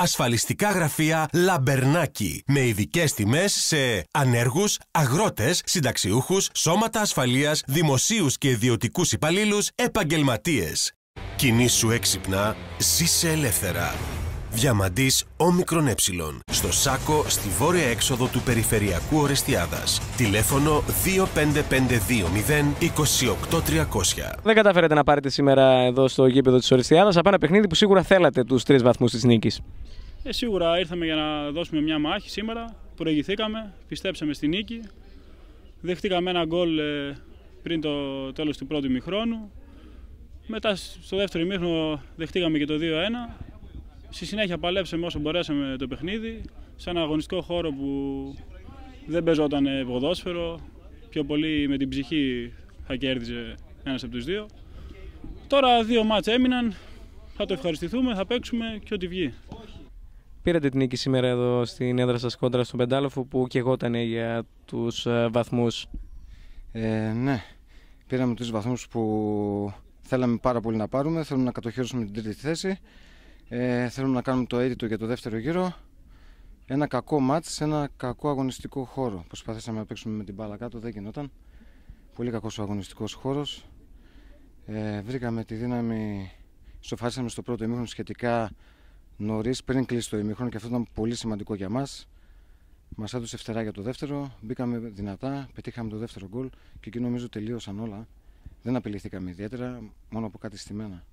Ασφαλιστικά γραφεία Λαμπερνάκι. Με ειδικές τιμές σε ανέργους, αγρότες, συνταξιούχους, σώματα ασφαλείας, δημοσίους και ιδιωτικούς υπαλλήλους, επαγγελματίες. Κινήσου έξυπνα, ζήσε ελεύθερα. Διαμαντής όμικρον ε. Στο Σάκο, στη βόρεια έξοδο του Περιφερειακού Ορεστιάδας. Τηλέφωνο 25520 Δεν καταφέρετε να πάρετε σήμερα εδώ στο γήπεδο της Ορεστιάδας από ένα παιχνίδι που σίγουρα θέλατε τους τρεις βαθμούς της νίκης. Ε, σίγουρα ήρθαμε για να δώσουμε μια μάχη σήμερα. Προηγηθήκαμε, πιστέψαμε στη νίκη. Δεχτήκαμε ένα γκολ ε, πριν το τέλος του πρώτου ημιχρόνου. Μετά στο δεύτερο ημίχρονο δεχτήκαμε και το 2-1. Στη συνέχεια παλέψαμε όσο μπορέσαμε το παιχνίδι, σε ένα αγωνιστικό χώρο που δεν παίζονταν ποδόσφαιρο, πιο πολύ με την ψυχή θα κέρδιζε ένας από τους δύο. Τώρα δύο μάτς έμειναν, θα το ευχαριστηθούμε, θα παίξουμε και ό,τι βγει. Πήρατε την νίκη σήμερα εδώ στην έδρα σας κόντρα στον Πεντάλοφο που και εγώ ήταν για τους ε, βαθμούς. Ε, ναι, πήραμε τους βαθμούς που θέλαμε πάρα πολύ να πάρουμε, θέλουμε να κατοχυρώσουμε την τρίτη θέση. Ε, θέλουμε να κάνουμε το έτοιτο για το δεύτερο γύρο. Ένα κακό μάτς σε ένα κακό αγωνιστικό χώρο. Προσπαθήσαμε να παίξουμε με την μπάλα κάτω, δεν γινόταν. Πολύ κακός ο αγωνιστικός χώρος. Ε, βρήκαμε τη δύναμη, σοφάσαμε στο πρώτο ημίχρονο σχετικά νωρίς πριν κλείσει το ημίχρονο και αυτό ήταν πολύ σημαντικό για μας. Μας έδωσε φτερά για το δεύτερο, μπήκαμε δυνατά, πετύχαμε το δεύτερο γκολ και εκεί νομίζω τελείωσαν όλα. Δεν απειληθήκαμε ιδιαίτερα, μόνο από κάτι στημένα.